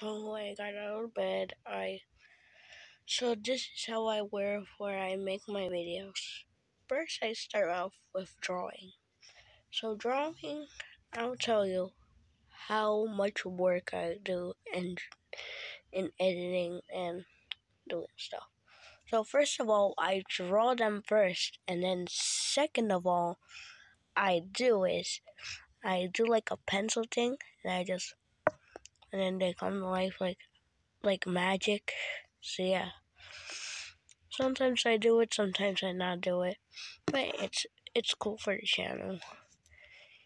So when I got out of bed. I so this is how I wear where I make my videos. First, I start off with drawing. So drawing, I'll tell you how much work I do in in editing and doing stuff. So first of all, I draw them first, and then second of all, I do is I do like a pencil thing, and I just and then they come to life like like magic. So yeah. Sometimes I do it, sometimes I not do it, but it's it's cool for the channel.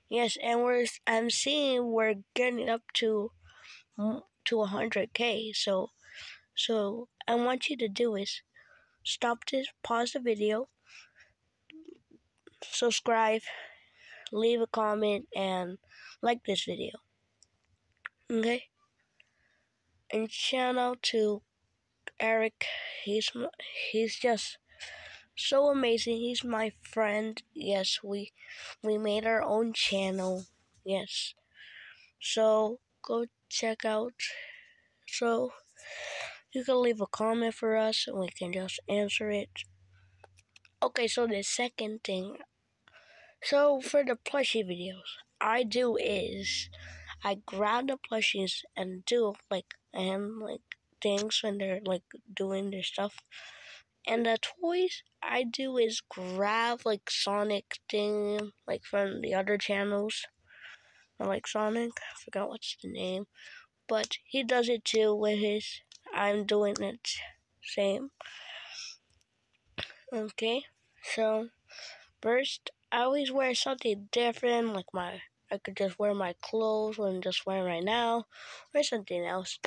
Yes, and we're I'm seeing we're getting up to to 100k. So so I want you to do is stop this, pause the video, subscribe, leave a comment, and like this video. Okay? And shout out to Eric. He's he's just so amazing. He's my friend. Yes, we we made our own channel. Yes. So go check out. So you can leave a comment for us and we can just answer it. Okay, so the second thing. So for the plushie videos, I do is I grab the plushies and do like and like things when they're like doing their stuff. And the toys I do is grab like Sonic thing like from the other channels. I like Sonic. I forgot what's the name. But he does it too with his I'm doing it same. Okay. So first I always wear something different like my I could just wear my clothes I'm just wearing right now or something else.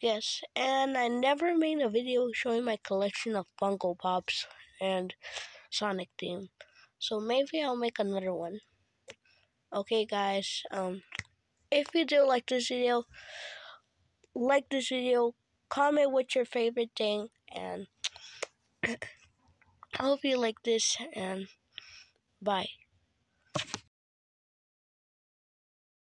Yes, and I never made a video showing my collection of Funko Pops and Sonic theme. So maybe I'll make another one. Okay guys, um if you do like this video, like this video, comment what's your favorite thing and I hope you like this and bye.